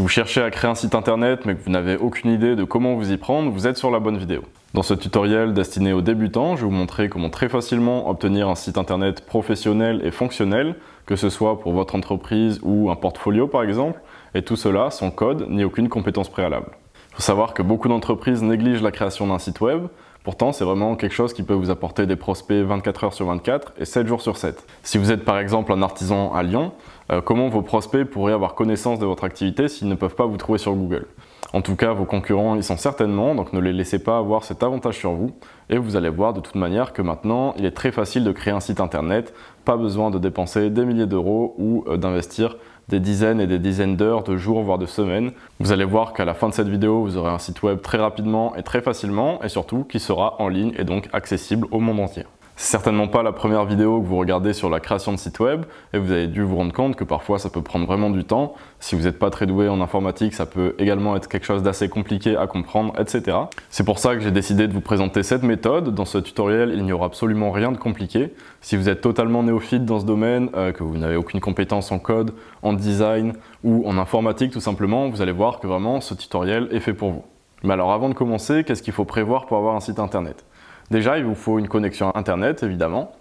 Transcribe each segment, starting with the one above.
Si vous cherchez à créer un site internet mais que vous n'avez aucune idée de comment vous y prendre, vous êtes sur la bonne vidéo. Dans ce tutoriel destiné aux débutants, je vais vous montrer comment très facilement obtenir un site internet professionnel et fonctionnel, que ce soit pour votre entreprise ou un portfolio par exemple, et tout cela sans code ni aucune compétence préalable. Il faut savoir que beaucoup d'entreprises négligent la création d'un site web, Pourtant, c'est vraiment quelque chose qui peut vous apporter des prospects 24 heures sur 24 et 7 jours sur 7. Si vous êtes par exemple un artisan à Lyon, euh, comment vos prospects pourraient avoir connaissance de votre activité s'ils ne peuvent pas vous trouver sur Google? En tout cas, vos concurrents y sont certainement, donc ne les laissez pas avoir cet avantage sur vous. Et vous allez voir de toute manière que maintenant, il est très facile de créer un site internet, pas besoin de dépenser des milliers d'euros ou euh, d'investir des dizaines et des dizaines d'heures, de jours, voire de semaines. Vous allez voir qu'à la fin de cette vidéo, vous aurez un site web très rapidement et très facilement, et surtout qui sera en ligne et donc accessible au monde entier. C'est certainement pas la première vidéo que vous regardez sur la création de site web et vous avez dû vous rendre compte que parfois ça peut prendre vraiment du temps. Si vous n'êtes pas très doué en informatique, ça peut également être quelque chose d'assez compliqué à comprendre, etc. C'est pour ça que j'ai décidé de vous présenter cette méthode. Dans ce tutoriel, il n'y aura absolument rien de compliqué. Si vous êtes totalement néophyte dans ce domaine, euh, que vous n'avez aucune compétence en code, en design ou en informatique tout simplement, vous allez voir que vraiment ce tutoriel est fait pour vous. Mais alors avant de commencer, qu'est-ce qu'il faut prévoir pour avoir un site internet? Déjà, il vous faut une connexion Internet, évidemment.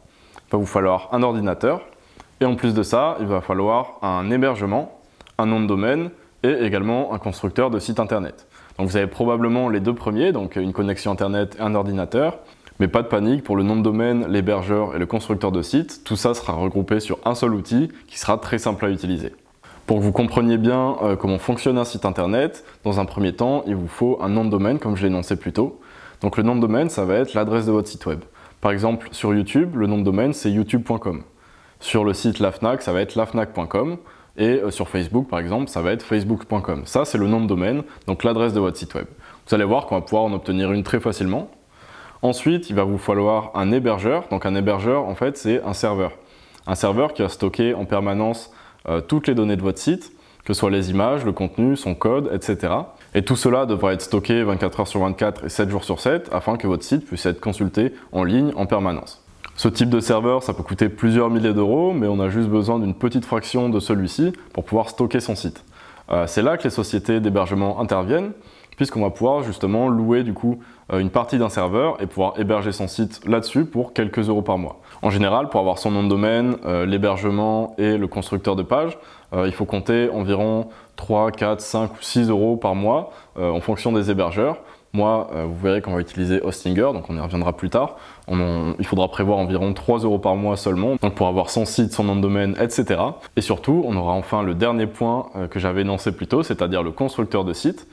Il va vous falloir un ordinateur. Et en plus de ça, il va falloir un hébergement, un nom de domaine et également un constructeur de site Internet. Donc vous avez probablement les deux premiers, donc une connexion Internet et un ordinateur. Mais pas de panique, pour le nom de domaine, l'hébergeur et le constructeur de site, tout ça sera regroupé sur un seul outil qui sera très simple à utiliser. Pour que vous compreniez bien euh, comment fonctionne un site internet, dans un premier temps, il vous faut un nom de domaine, comme je l'ai énoncé plus tôt. Donc le nom de domaine, ça va être l'adresse de votre site web. Par exemple, sur YouTube, le nom de domaine, c'est youtube.com. Sur le site LaFnac, ça va être lafnac.com. Et euh, sur Facebook, par exemple, ça va être facebook.com. Ça, c'est le nom de domaine, donc l'adresse de votre site web. Vous allez voir qu'on va pouvoir en obtenir une très facilement. Ensuite, il va vous falloir un hébergeur. Donc un hébergeur, en fait, c'est un serveur. Un serveur qui va stocker en permanence euh, toutes les données de votre site, que ce soit les images, le contenu, son code, etc. Et tout cela devra être stocké 24 heures sur 24 et 7 jours sur 7 afin que votre site puisse être consulté en ligne en permanence. Ce type de serveur, ça peut coûter plusieurs milliers d'euros, mais on a juste besoin d'une petite fraction de celui-ci pour pouvoir stocker son site. Euh, c'est là que les sociétés d'hébergement interviennent, puisqu'on va pouvoir justement louer du coup euh, une partie d'un serveur et pouvoir héberger son site là-dessus pour quelques euros par mois. En général, pour avoir son nom de domaine, euh, l'hébergement et le constructeur de page, il faut compter environ 3, 4, 5 ou 6 euros par mois en fonction des hébergeurs. Moi, vous verrez qu'on va utiliser Hostinger, donc on y reviendra plus tard. il faudra prévoir environ 3 euros par mois seulement, pour avoir son site, son nom de domaine, etc. Et surtout, on aura enfin le dernier point que j'avais énoncé plus tôt, c'est-à-dire le constructeur de site.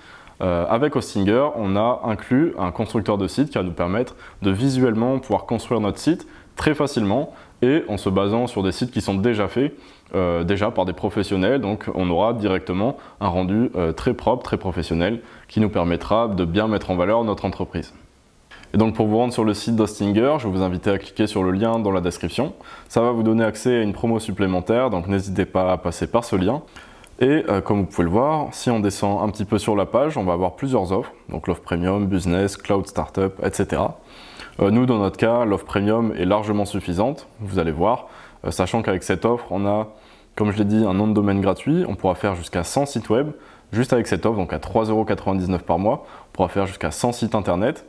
Euh, avec Hostinger, on a inclus un constructeur de site qui va nous permettre de visuellement pouvoir construire notre site très facilement et en se basant sur des sites qui sont déjà faits euh, déjà par des professionnels, donc on aura directement un rendu euh, très propre, très professionnel qui nous permettra de bien mettre en valeur notre entreprise. Et donc pour vous rendre sur le site d'Hostinger, je vais vous inviter à cliquer sur le lien dans la description. Ça va vous donner accès à une promo supplémentaire, donc n'hésitez pas à passer par ce lien. Et euh, comme vous pouvez le voir, si on descend un petit peu sur la page, on va avoir plusieurs offres, donc l'offre premium, business, cloud, startup, etc. Euh, nous, dans notre cas, l'offre premium est largement suffisante, vous allez voir, euh, sachant qu'avec cette offre, on a, comme je l'ai dit, un nom de domaine gratuit, on pourra faire jusqu'à 100 sites web, juste avec cette offre, donc à 3,99€ par mois, on pourra faire jusqu'à 100 sites internet.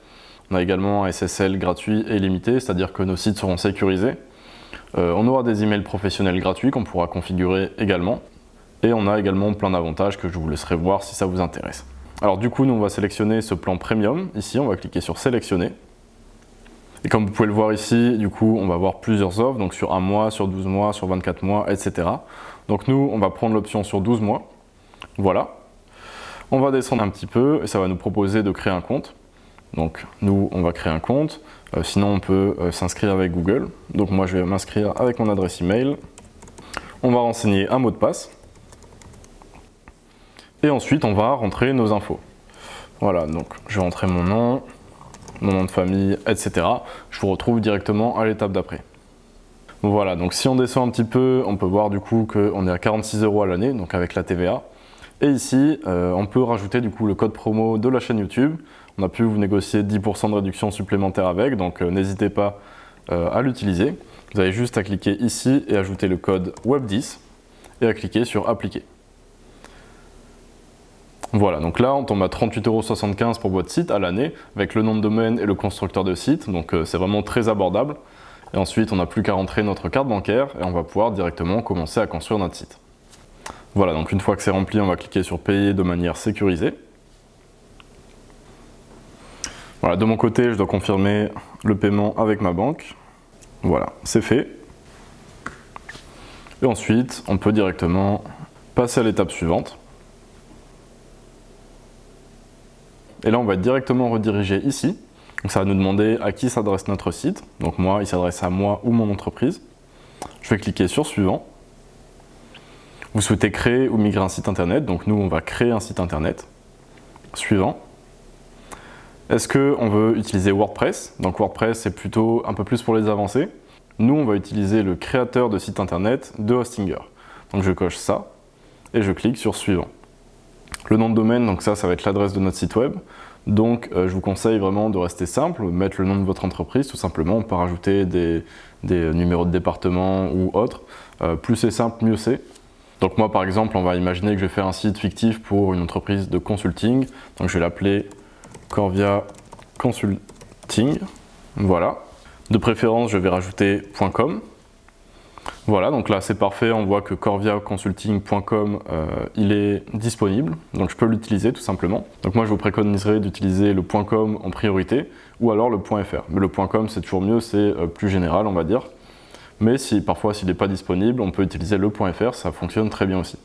On a également un SSL gratuit et limité, c'est-à-dire que nos sites seront sécurisés. on aura des emails professionnels gratuits qu'on pourra configurer également. Et on a également plein d'avantages que je vous laisserai voir si ça vous intéresse. Alors du coup, nous on va sélectionner ce plan premium. Ici, on va cliquer sur sélectionner. Et comme vous pouvez le voir ici, du coup, on va avoir plusieurs offres, donc sur un mois, sur 12 mois, sur 24 mois, etc. Donc nous, on va prendre l'option sur 12 mois. Voilà. On va descendre un petit peu et ça va nous proposer de créer un compte. Donc nous, on va créer un compte. Euh, sinon, on peut euh, s'inscrire avec Google. Donc moi, je vais m'inscrire avec mon adresse email. On va renseigner un mot de passe. Et ensuite, on va rentrer nos infos. Voilà, donc je vais rentrer mon nom, mon nom de famille, etc. Je vous retrouve directement à l'étape d'après. Voilà, donc si on descend un petit peu, on peut voir du coup qu'on est à 46 euros à l'année, donc avec la TVA. Et ici, euh, on peut rajouter du coup le code promo de la chaîne YouTube. On a pu vous négocier 10% de réduction supplémentaire avec, donc euh, n'hésitez pas euh, à l'utiliser. Vous avez juste à cliquer ici et ajouter le code WEB10 et à cliquer sur appliquer. Voilà, donc là on tombe à 38,75€ pour votre site à l'année, avec le nom de domaine et le constructeur de site, donc euh, c'est vraiment très abordable. Et ensuite on n'a plus qu'à rentrer notre carte bancaire et on va pouvoir directement commencer à construire notre site. Voilà, donc une fois que c'est rempli, on va cliquer sur payer de manière sécurisée. Voilà, de mon côté, je dois confirmer le paiement avec ma banque. Voilà, c'est fait. Et ensuite, on peut directement passer à l'étape suivante. Et là, on va être directement redirigé ici. Donc ça va nous demander à qui s'adresse notre site. Donc moi, il s'adresse à moi ou mon entreprise. Je vais cliquer sur suivant. Vous souhaitez créer ou migrer un site internet. Donc nous, on va créer un site internet. Suivant. Est-ce qu'on veut utiliser WordPress? Donc WordPress, c'est plutôt un peu plus pour les avancés. Nous, on va utiliser le créateur de site internet de Hostinger. Donc je coche ça et je clique sur suivant. Le nom de domaine, donc ça, ça va être l'adresse de notre site web. Donc euh, je vous conseille vraiment de rester simple, mettre le nom de votre entreprise tout simplement. On peut rajouter des, numéros de département ou autre. Euh, plus c'est simple, mieux c'est. Donc moi par exemple, on va imaginer que je vais faire un site fictif pour une entreprise de consulting. Donc je vais l'appeler Corvia Consulting. Voilà. De préférence, je vais rajouter .com. Voilà, donc là c'est parfait, on voit que corviaconsulting.com euh, il est disponible, donc je peux l'utiliser tout simplement. Donc moi je vous préconiserais d'utiliser le .com en priorité ou alors le .fr. Mais le .com c'est toujours mieux, c'est euh, plus général on va dire. Mais si parfois s'il n'est pas disponible, on peut utiliser le .fr, ça fonctionne très bien aussi.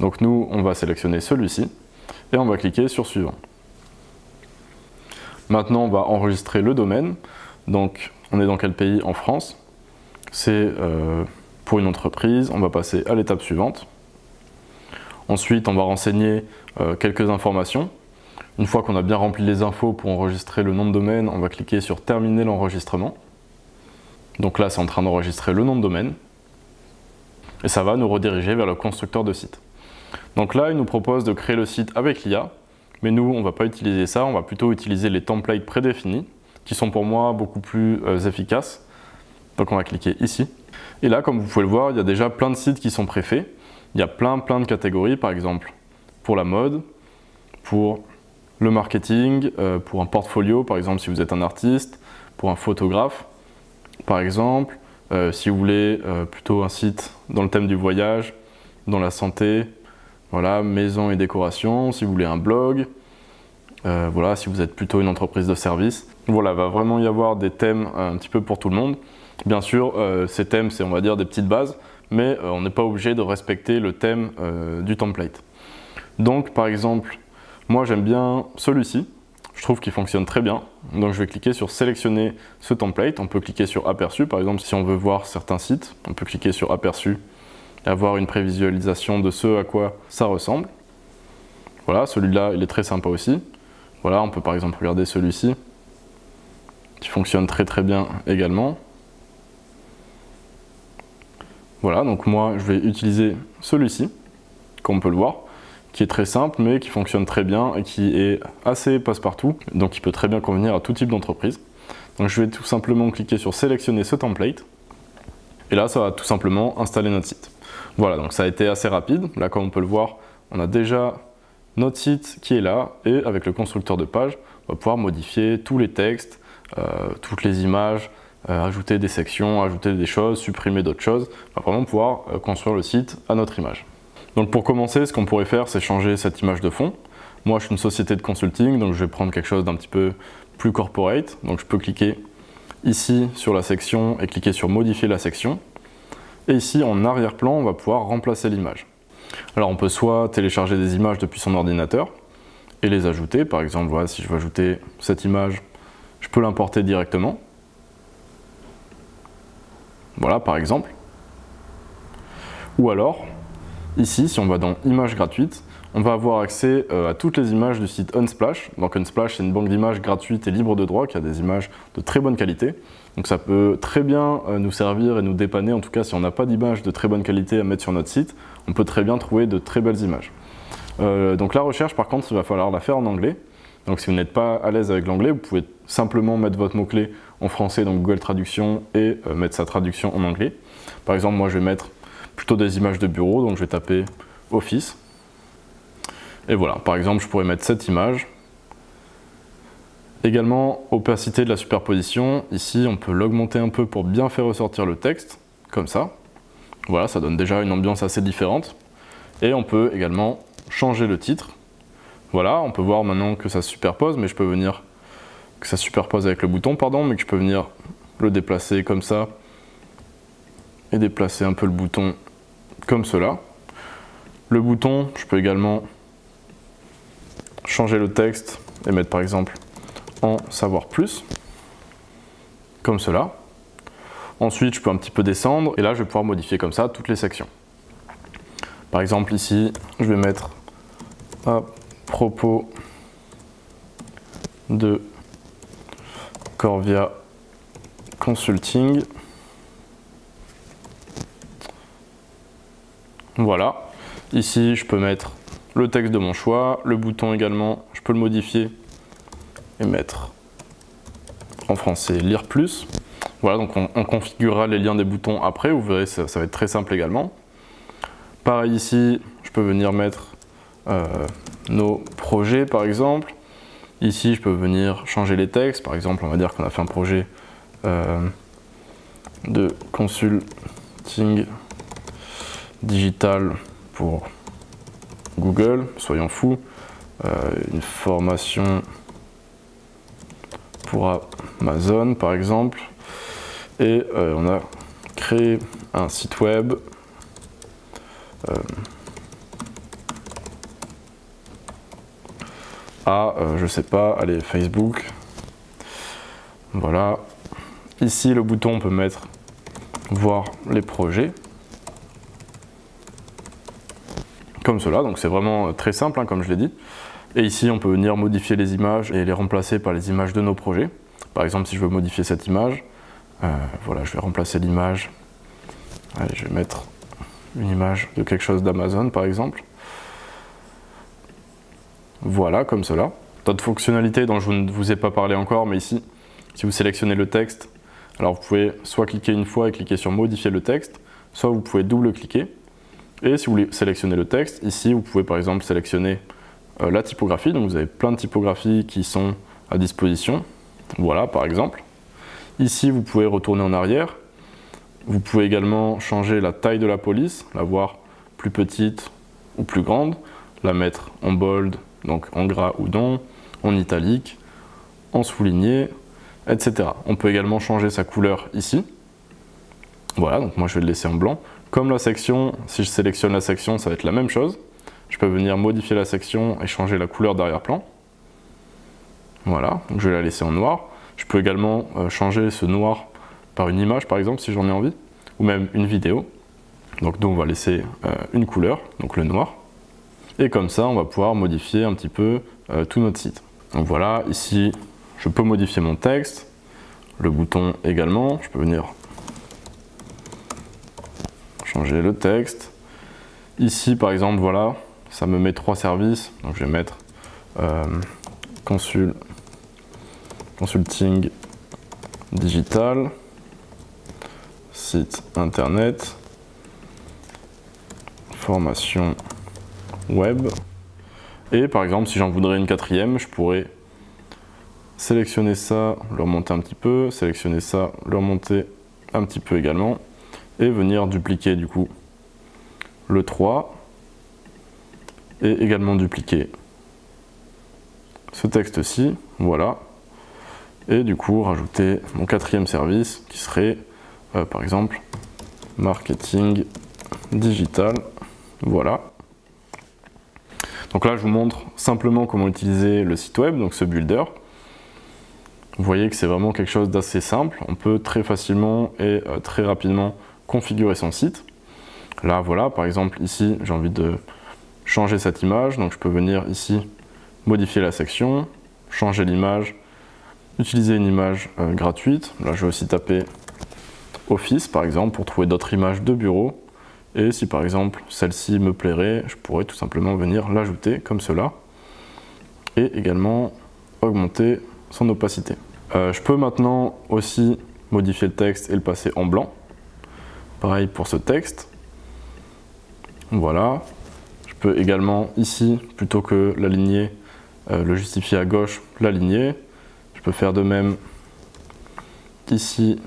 Donc nous on va sélectionner celui-ci et on va cliquer sur suivant. Maintenant, on va enregistrer le domaine. Donc, on est dans quel pays? En France. C'est euh, pour une entreprise. On va passer à l'étape suivante. Ensuite, on va renseigner euh, quelques informations. Une fois qu'on a bien rempli les infos pour enregistrer le nom de domaine, on va cliquer sur Terminer l'enregistrement. Donc là, c'est en train d'enregistrer le nom de domaine. Et ça va nous rediriger vers le constructeur de site. Donc là, il nous propose de créer le site avec l'IA. Mais nous, on ne va pas utiliser ça, on va plutôt utiliser les templates prédéfinis, qui sont pour moi beaucoup plus euh, efficaces. Donc on va cliquer ici. Et là, comme vous pouvez le voir, il y a déjà plein de sites qui sont préfaits. Il y a plein plein de catégories, par exemple, pour la mode, pour le marketing, euh, pour un portfolio, par exemple si vous êtes un artiste, pour un photographe, par exemple, euh, si vous voulez plutôt un site dans le thème du voyage, dans la santé, voilà, maison et décoration, si vous voulez un blog, euh, voilà, si vous êtes plutôt une entreprise de service. Voilà, il va vraiment y avoir des thèmes un petit peu pour tout le monde. Bien sûr, euh, ces thèmes, c'est on va dire des petites bases, mais euh, on n'est pas obligé de respecter le thème du template. Donc, par exemple, moi j'aime bien celui-ci. Je trouve qu'il fonctionne très bien. Donc je vais cliquer sur sélectionner ce template. On peut cliquer sur aperçu, par exemple, si on veut voir certains sites, on peut cliquer sur aperçu avoir une prévisualisation de ce à quoi ça ressemble. Voilà, celui-là, il est très sympa aussi. Voilà, on peut par exemple regarder celui-ci, qui fonctionne très très bien également. Voilà, donc moi je vais utiliser celui-ci, comme on peut le voir, qui est très simple mais qui fonctionne très bien et qui est assez passe-partout, donc il peut très bien convenir à tout type d'entreprise. Donc je vais tout simplement cliquer sur sélectionner ce template, et là ça va tout simplement installer notre site. Voilà, donc ça a été assez rapide. Là, comme on peut le voir, on a déjà notre site qui est là et avec le constructeur de page, on va pouvoir modifier tous les textes, euh, toutes les images, ajouter des sections, ajouter des choses, supprimer d'autres choses. On va vraiment pouvoir euh, construire le site à notre image. Donc pour commencer, ce qu'on pourrait faire, c'est changer cette image de fond. Moi, je suis une société de consulting, donc je vais prendre quelque chose d'un petit peu plus corporate. Donc je peux cliquer ici sur la section et cliquer sur modifier la section. Et ici, en arrière-plan, on va pouvoir remplacer l'image. Alors on peut soit télécharger des images depuis son ordinateur et les ajouter. Par exemple, voilà, si je veux ajouter cette image, je peux l'importer directement. Voilà, par exemple. Ou alors, ici, si on va dans Images gratuites, on va avoir accès euh, à toutes les images du site Unsplash. Donc Unsplash, c'est une banque d'images gratuite et libre de droit qui a des images de très bonne qualité. Donc ça peut très bien euh, nous servir et nous dépanner, en tout cas si on n'a pas d'images de très bonne qualité à mettre sur notre site, on peut très bien trouver de très belles images. Euh, donc la recherche par contre, il va falloir la faire en anglais. Donc si vous n'êtes pas à l'aise avec l'anglais, vous pouvez simplement mettre votre mot-clé en français, donc Google Traduction, et mettre sa traduction en anglais. Par exemple, moi je vais mettre plutôt des images de bureau, donc je vais taper Office. Et voilà, par exemple, je pourrais mettre cette image. Également, opacité de la superposition. Ici, on peut l'augmenter un peu pour bien faire ressortir le texte, comme ça. Voilà, ça donne déjà une ambiance assez différente. Et on peut également changer le titre. Voilà, on peut voir maintenant que ça se superpose, mais je peux venir que ça superpose avec le bouton, pardon, mais que je peux venir le déplacer comme ça et déplacer un peu le bouton comme cela. Le bouton, je peux également changer le texte et mettre par exemple en savoir plus, comme cela. Ensuite, je peux un petit peu descendre et là, je vais pouvoir modifier comme ça toutes les sections. Par exemple, ici, je vais mettre à propos de Corvia Consulting. Voilà. Ici, je peux mettre le texte de mon choix, le bouton également, je peux le modifier et mettre en français lire plus. Voilà, donc on, configurera les liens des boutons après, vous verrez, ça, va être très simple également. Pareil ici, je peux venir mettre euh, nos projets par exemple. Ici, je peux venir changer les textes. Par exemple, on va dire qu'on a fait un projet euh, de consulting digital pour Google, soyons fous. Euh, une formation pour Amazon, par exemple. Et euh, on a créé un site web euh, je sais pas, allez, Facebook. Voilà. Ici, le bouton, on peut mettre voir les projets. Comme cela, donc c'est vraiment très simple, hein, comme je l'ai dit. Et ici, on peut venir modifier les images et les remplacer par les images de nos projets. Par exemple, si je veux modifier cette image, euh, voilà, je vais remplacer l'image. je vais mettre une image de quelque chose d'Amazon, par exemple. Voilà, comme cela. D'autres fonctionnalités dont je ne vous ai pas parlé encore, mais ici, si vous sélectionnez le texte, alors vous pouvez soit cliquer une fois et cliquer sur modifier le texte, soit vous pouvez double-cliquer. Et si vous voulez sélectionner le texte, ici vous pouvez par exemple sélectionner euh, la typographie, donc vous avez plein de typographies qui sont à disposition. Voilà par exemple. Ici vous pouvez retourner en arrière. Vous pouvez également changer la taille de la police, la voir plus petite ou plus grande, la mettre en bold, donc en gras ou non, en italique, en souligné, etc. On peut également changer sa couleur ici. Voilà, donc moi je vais le laisser en blanc. Comme la section, si je sélectionne la section, ça va être la même chose. Je peux venir modifier la section et changer la couleur d'arrière-plan. Voilà, je vais la laisser en noir. Je peux également euh, changer ce noir par une image par exemple si j'en ai envie, ou même une vidéo. Donc, donc on va laisser euh, une couleur, donc le noir. Et comme ça, on va pouvoir modifier un petit peu euh, tout notre site. Donc voilà, ici, je peux modifier mon texte, le bouton également. Je peux venir changer le texte. Ici, par exemple, voilà, ça me met trois services. Donc je vais mettre euh, consul, consulting digital, site internet, formation web. Et par exemple, si j'en voudrais une quatrième, je pourrais sélectionner ça, le remonter un petit peu, sélectionner ça, le remonter un petit peu également, et venir dupliquer du coup le 3, et également dupliquer ce texte-ci, voilà, et du coup rajouter mon quatrième service qui serait euh, par exemple marketing digital, voilà. Donc là, je vous montre simplement comment utiliser le site web, donc ce builder. Vous voyez que c'est vraiment quelque chose d'assez simple. On peut très facilement et euh, très rapidement configurer son site. Là, voilà, par exemple, ici, j'ai envie de changer cette image. Donc je peux venir ici, modifier la section, changer l'image, utiliser une image euh, gratuite. Là, je vais aussi taper Office, par exemple, pour trouver d'autres images de bureau. Et si par exemple celle-ci me plairait, je pourrais tout simplement venir l'ajouter comme cela. Et également augmenter son opacité. Euh, je peux maintenant aussi modifier le texte et le passer en blanc. Pareil pour ce texte. Voilà. Je peux également ici, plutôt que l'aligner, euh, le justifier à gauche, l'aligner. Je peux faire de même ici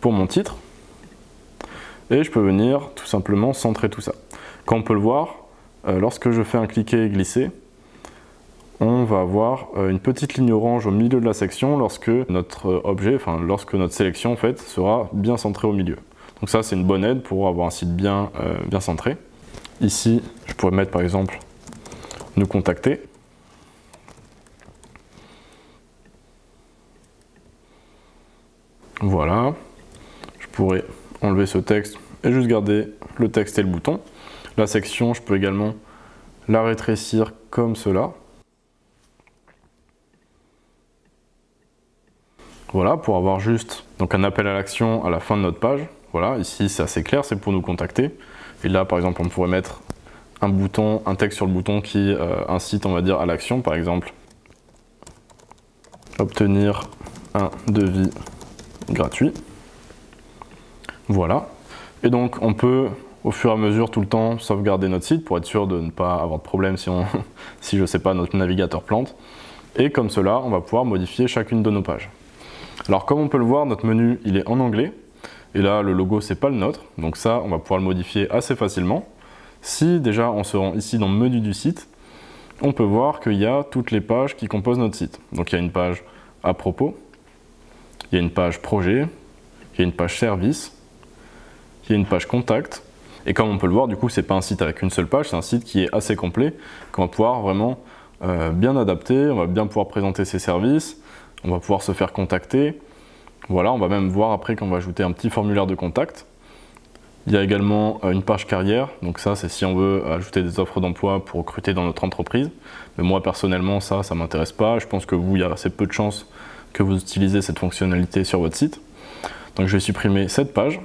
pour mon titre. Et je peux venir tout simplement centrer tout ça. Comme on peut le voir, euh, lorsque je fais un cliquer et glisser, on va avoir euh, une petite ligne orange au milieu de la section lorsque notre objet, enfin lorsque notre sélection en fait, sera bien centrée au milieu. Donc ça c'est une bonne aide pour avoir un site bien, euh, bien centré. Ici, je pourrais mettre par exemple nous contacter. Voilà. Je pourrais enlever ce texte et juste garder le texte et le bouton. La section, je peux également la rétrécir comme cela. Voilà, pour avoir juste donc un appel à l'action à la fin de notre page. Voilà, ici c'est assez clair, c'est pour nous contacter. Et là, par exemple, on pourrait mettre un bouton, un texte sur le bouton qui euh, incite, on va dire, à l'action. Par exemple, obtenir un devis gratuit. Voilà. Et donc, on peut, au fur et à mesure, tout le temps, sauvegarder notre site pour être sûr de ne pas avoir de problème si, on, si je sais pas, notre navigateur plante. Et comme cela, on va pouvoir modifier chacune de nos pages. Alors comme on peut le voir, notre menu il est en anglais, et là le logo c'est pas le nôtre, donc ça on va pouvoir le modifier assez facilement. Si déjà on se rend ici dans le menu du site, on peut voir qu'il y a toutes les pages qui composent notre site. Donc il y a une page à propos, il y a une page projet, il y a une page service, y a une page contact, et comme on peut le voir, du coup, c'est pas un site avec une seule page, c'est un site qui est assez complet, qu'on va pouvoir vraiment euh, bien adapter, on va bien pouvoir présenter ses services, on va pouvoir se faire contacter. Voilà, on va même voir après qu'on va ajouter un petit formulaire de contact. Il y a également euh, une page carrière, donc ça c'est si on veut ajouter des offres d'emploi pour recruter dans notre entreprise. Mais moi personnellement ça, ça m'intéresse pas. Je pense que vous, il y a assez peu de chances que vous utilisez cette fonctionnalité sur votre site. Donc je vais supprimer cette page.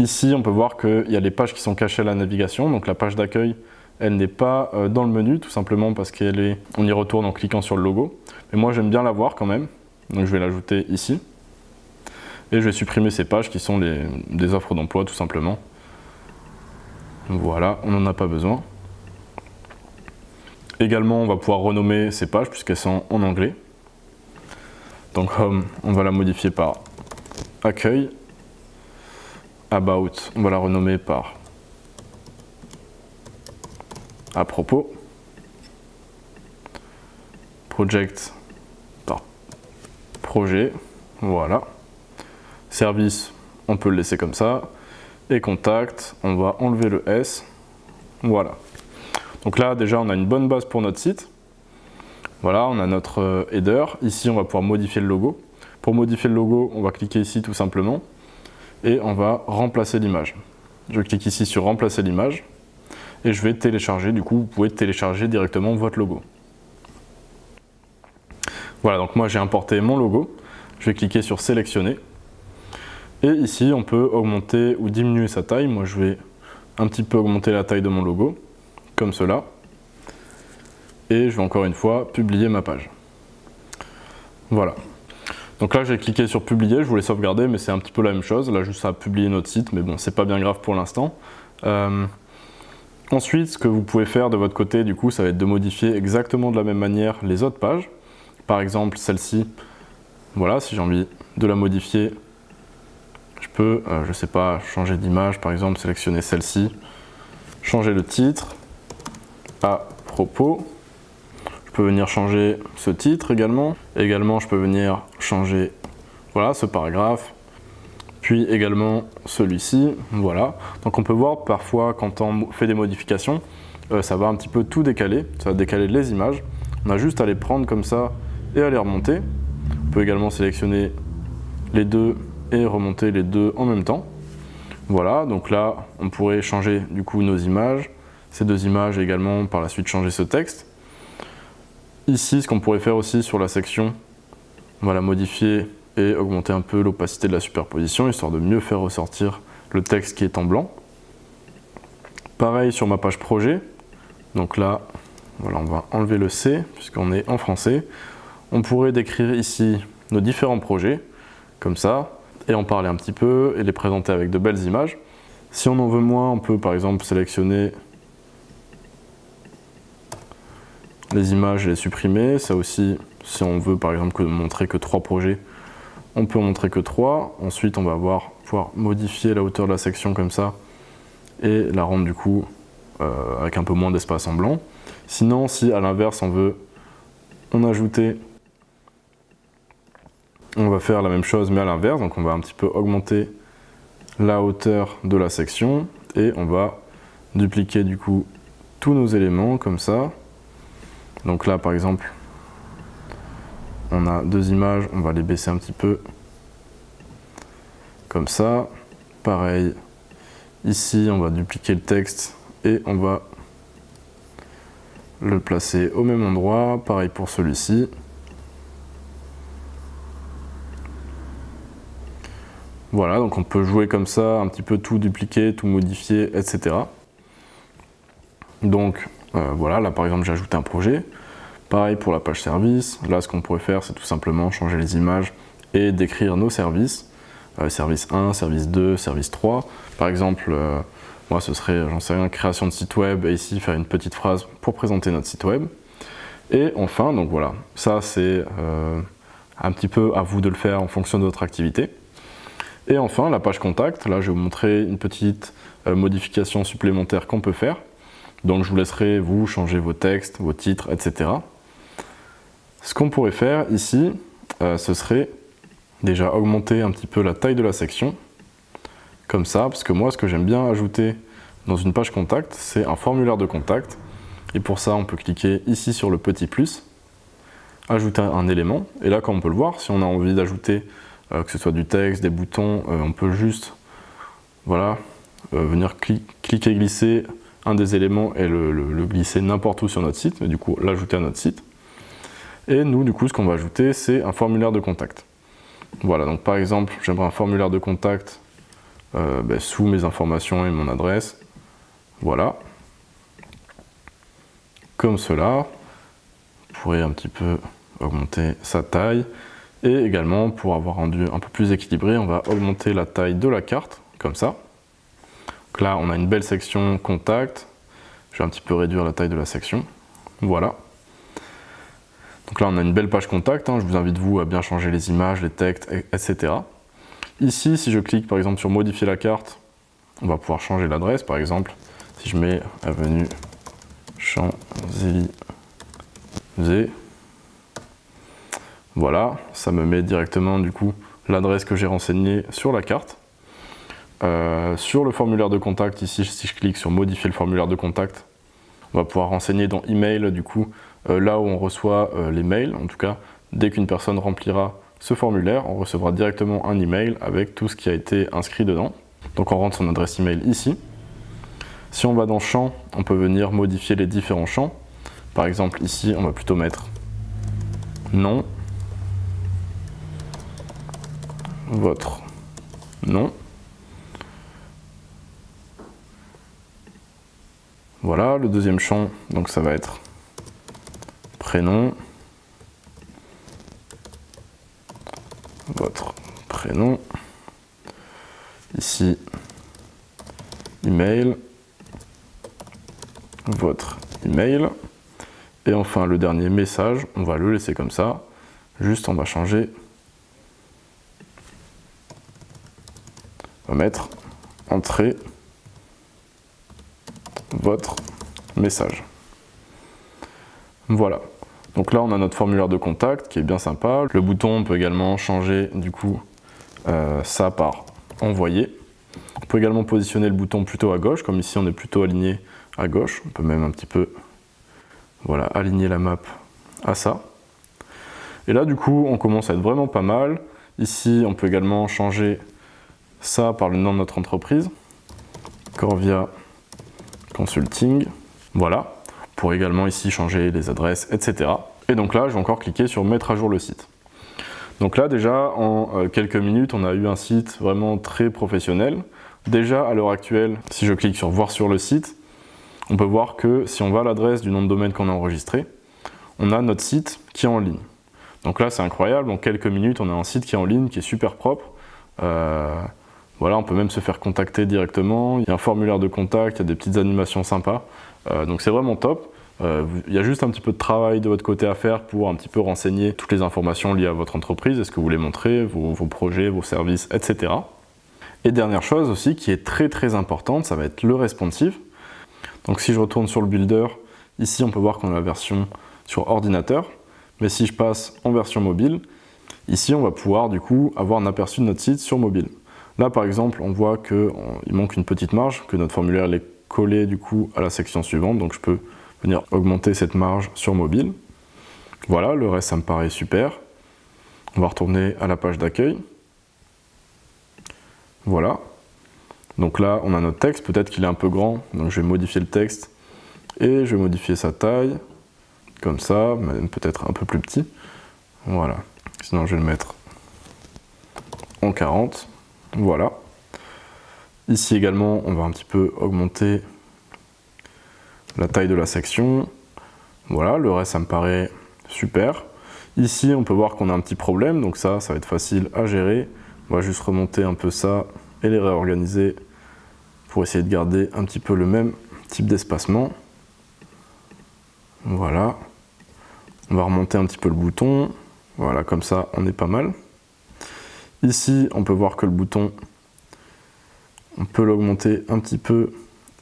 Ici on peut voir qu'il y a les pages qui sont cachées à la navigation, donc la page d'accueil elle n'est pas euh, dans le menu tout simplement parce qu'elle est, on y retourne en cliquant sur le logo. Mais moi j'aime bien la voir quand même, donc je vais l'ajouter ici. Et je vais supprimer ces pages qui sont les, des offres d'emploi tout simplement. Voilà, on n'en a pas besoin. Également, on va pouvoir renommer ces pages puisqu'elles sont en anglais. Donc Home, on va la modifier par Accueil. About, on va la renommer par À propos. Project, projet, voilà. Service, on peut le laisser comme ça. Et contact, on va enlever le S, voilà. Donc là, déjà, on a une bonne base pour notre site. Voilà, on a notre euh, header. Ici, on va pouvoir modifier le logo. Pour modifier le logo, on va cliquer ici tout simplement. Et on va remplacer l'image. Je clique ici sur remplacer l'image. Et je vais télécharger, du coup, vous pouvez télécharger directement votre logo. Voilà, donc moi j'ai importé mon logo. Je vais cliquer sur sélectionner. Et ici, on peut augmenter ou diminuer sa taille. Moi, je vais un petit peu augmenter la taille de mon logo, comme cela. Et je vais encore une fois publier ma page. Voilà. Donc là, j'ai cliqué sur publier, je voulais sauvegarder, mais c'est un petit peu la même chose. Là, juste à publier notre site, mais bon, c'est pas bien grave pour l'instant. Euh, ensuite, ce que vous pouvez faire de votre côté, du coup, ça va être de modifier exactement de la même manière les autres pages. Par exemple, celle-ci, voilà, si j'ai envie de la modifier, je peux, euh, je sais pas, changer d'image, par exemple, sélectionner celle-ci, changer le titre, à propos. Peux venir changer ce titre également. Également, je peux venir changer, voilà, ce paragraphe. Puis également celui-ci, voilà. Donc on peut voir parfois quand on fait des modifications, euh, ça va un petit peu tout décaler, ça va décaler les images. On a juste à les prendre comme ça et à les remonter. On peut également sélectionner les deux et remonter les deux en même temps. Voilà, donc là, on pourrait changer du coup nos images. Ces deux images également, par la suite, changer ce texte. Ici, ce qu'on pourrait faire aussi sur la section, on va la modifier et augmenter un peu l'opacité de la superposition, histoire de mieux faire ressortir le texte qui est en blanc. Pareil sur ma page projet. Donc là, voilà, on va enlever le C, puisqu'on est en français. On pourrait décrire ici nos différents projets, comme ça, et en parler un petit peu, et les présenter avec de belles images. Si on en veut moins, on peut par exemple sélectionner les images les supprimer. Ça aussi, si on veut par exemple montrer que trois projets, on peut montrer que trois. Ensuite, on va avoir, pouvoir modifier la hauteur de la section comme ça et la rendre du coup euh, avec un peu moins d'espace en blanc. Sinon, si à l'inverse, on veut en ajouter, on va faire la même chose mais à l'inverse. Donc on va un petit peu augmenter la hauteur de la section et on va dupliquer du coup tous nos éléments comme ça. Donc là par exemple, on a deux images, on va les baisser un petit peu comme ça. Pareil, ici on va dupliquer le texte et on va le placer au même endroit. Pareil pour celui-ci. Voilà, donc on peut jouer comme ça, un petit peu tout dupliquer, tout modifier, etc. Donc euh, voilà, là par exemple j'ai ajouté un projet. Pareil pour la page service. Là ce qu'on pourrait faire c'est tout simplement changer les images et décrire nos services. Euh, service 1, service 2, service 3. Par exemple, euh, moi ce serait, j'en sais rien, création de site web et ici faire une petite phrase pour présenter notre site web. Et enfin, donc voilà, ça c'est un petit peu à vous de le faire en fonction de votre activité. Et enfin, la page contact, là je vais vous montrer une petite modification supplémentaire qu'on peut faire. Donc je vous laisserai vous changer vos textes, vos titres, etc. Ce qu'on pourrait faire ici, euh, ce serait déjà augmenter un petit peu la taille de la section, comme ça, parce que moi ce que j'aime bien ajouter dans une page contact, c'est un formulaire de contact. Et pour ça, on peut cliquer ici sur le petit plus, ajouter un élément. Et là, comme on peut le voir, si on a envie d'ajouter euh, que ce soit du texte, des boutons, euh, on peut juste voilà, venir cliquer, glisser un des éléments et le, glisser n'importe où sur notre site, et du coup l'ajouter à notre site. Et nous, du coup, ce qu'on va ajouter, c'est un formulaire de contact. Voilà, donc par exemple, j'aimerais un formulaire de contact ben, sous mes informations et mon adresse. Voilà. Comme cela. Vous pourrez un petit peu augmenter sa taille. Et également, pour avoir rendu un peu plus équilibré, on va augmenter la taille de la carte, comme ça. Là, on a une belle section contact. Je vais un petit peu réduire la taille de la section. Voilà. Donc là, on a une belle page contact. Hein. Je vous invite, vous, à bien changer les images, les textes, etc. Ici, si je clique, par exemple, sur modifier la carte, on va pouvoir changer l'adresse. Par exemple, si je mets avenue Champs-Élysées, voilà, ça me met directement du coup l'adresse que j'ai renseignée sur la carte. Euh, sur le formulaire de contact, ici, si je clique sur modifier le formulaire de contact, on va pouvoir renseigner dans email du coup euh, là où on reçoit euh, les mails. En tout cas, dès qu'une personne remplira ce formulaire, on recevra directement un email avec tout ce qui a été inscrit dedans. Donc on rentre son adresse email ici. Si on va dans champ, on peut venir modifier les différents champs. Par exemple, ici, on va plutôt mettre nom, votre nom. Voilà, le deuxième champ, donc ça va être prénom, votre prénom, ici email, votre email, et enfin le dernier message, on va le laisser comme ça, juste on va changer. Mettre entrer votre message. Voilà. Donc là, on a notre formulaire de contact qui est bien sympa. Le bouton, on peut également changer du coup euh, ça par envoyer. On peut également positionner le bouton plutôt à gauche, comme ici on est plutôt aligné à gauche. On peut même un petit peu voilà, aligner la map à ça. Et là, du coup, on commence à être vraiment pas mal. Ici, on peut également changer ça par le nom de notre entreprise, Corvia Consulting. Voilà, pour également ici changer les adresses, etc. Et donc là, je vais encore cliquer sur mettre à jour le site. Donc là, déjà, en euh, quelques minutes, on a eu un site vraiment très professionnel. Déjà, à l'heure actuelle, si je clique sur voir sur le site, on peut voir que si on va à l'adresse du nom de domaine qu'on a enregistré, on a notre site qui est en ligne. Donc là, c'est incroyable. En quelques minutes, on a un site qui est en ligne, qui est super propre. Euh, voilà, on peut même se faire contacter directement. Il y a un formulaire de contact, il y a des petites animations sympas. Euh, donc c'est vraiment top. Euh, il y a juste un petit peu de travail de votre côté à faire pour un petit peu renseigner toutes les informations liées à votre entreprise et ce que vous voulez montrer, vos, vos projets, vos services, etc. Et dernière chose aussi qui est très très importante, ça va être le responsive. Donc si je retourne sur le builder, ici on peut voir qu'on a la version sur ordinateur, mais si je passe en version mobile, ici on va pouvoir du coup avoir un aperçu de notre site sur mobile. Là par exemple on voit qu'il manque une petite marge, que notre formulaire est collé du coup à la section suivante, donc je peux venir augmenter cette marge sur mobile. Voilà, le reste ça me paraît super. On va retourner à la page d'accueil. Voilà. Donc là, on a notre texte. Peut-être qu'il est un peu grand. Donc je vais modifier le texte. Et je vais modifier sa taille. Comme ça, même peut-être un peu plus petit. Voilà. Sinon, je vais le mettre en 40. Voilà. Ici également, on va un petit peu augmenter la taille de la section. Voilà, le reste, ça me paraît super. Ici, on peut voir qu'on a un petit problème. Donc ça, ça va être facile à gérer. On va juste remonter un peu ça et les réorganiser pour essayer de garder un petit peu le même type d'espacement. Voilà. On va remonter un petit peu le bouton. Voilà, comme ça, on est pas mal. Ici, on peut voir que le bouton, on peut l'augmenter un petit peu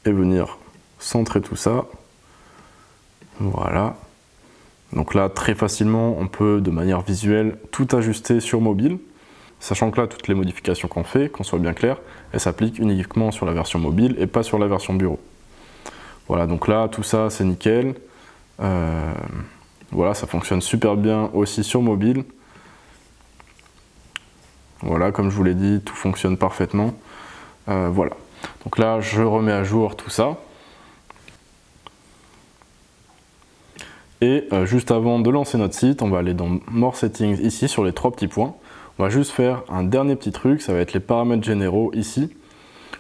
et venir centrer tout ça. Voilà. Donc là, très facilement, on peut, de manière visuelle, tout ajuster sur mobile. Sachant que là, toutes les modifications qu'on fait, qu'on soit bien clair, elles s'appliquent uniquement sur la version mobile et pas sur la version bureau. Voilà, donc là, tout ça, c'est nickel. Euh, voilà, ça fonctionne super bien aussi sur mobile. Voilà, comme je vous l'ai dit, tout fonctionne parfaitement. Euh, voilà. Donc là, je remets à jour tout ça. Et euh, juste avant de lancer notre site, on va aller dans More Settings ici sur les trois petits points. On va juste faire un dernier petit truc, ça va être les paramètres généraux ici.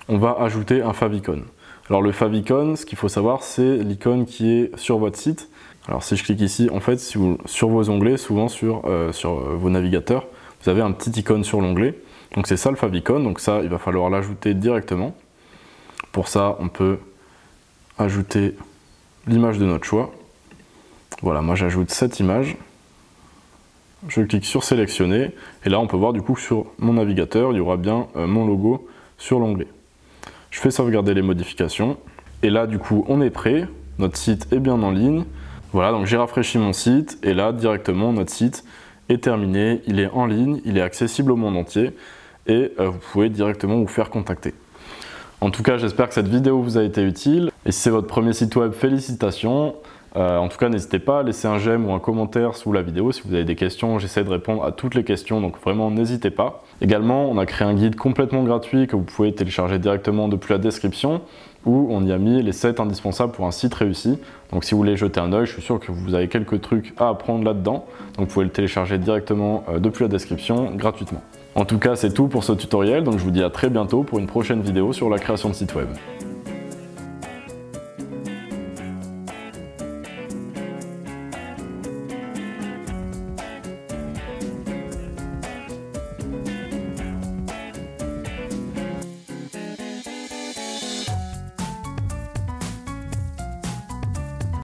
On va ajouter un favicon. Alors le favicon, ce qu'il faut savoir, c'est l'icône qui est sur votre site. Alors si je clique ici, en fait, sur vos onglets, souvent sur, sur euh, vos navigateurs, vous avez un petit icône sur l'onglet. Donc c'est ça le favicon, donc ça, il va falloir l'ajouter directement. Pour ça, on peut ajouter l'image de notre choix. Voilà, moi j'ajoute cette image je clique sur sélectionner et là on peut voir du coup sur mon navigateur il y aura bien euh, mon logo sur l'onglet. Je fais sauvegarder les modifications et là du coup on est prêt, notre site est bien en ligne. Voilà donc j'ai rafraîchi mon site et là directement notre site est terminé, il est en ligne, il est accessible au monde entier et euh, vous pouvez directement vous faire contacter. En tout cas j'espère que cette vidéo vous a été utile et si c'est votre premier site web félicitations euh, en tout cas, n'hésitez pas à laisser un j'aime ou un commentaire sous la vidéo si vous avez des questions. J'essaie de répondre à toutes les questions, donc vraiment n'hésitez pas. Également, on a créé un guide complètement gratuit que vous pouvez télécharger directement depuis la description où on y a mis les 7 indispensables pour un site réussi. Donc si vous voulez jeter un oeil, je suis sûr que vous avez quelques trucs à apprendre là-dedans. Donc vous pouvez le télécharger directement euh, depuis la description gratuitement. En tout cas, c'est tout pour ce tutoriel, donc je vous dis à très bientôt pour une prochaine vidéo sur la création de site web.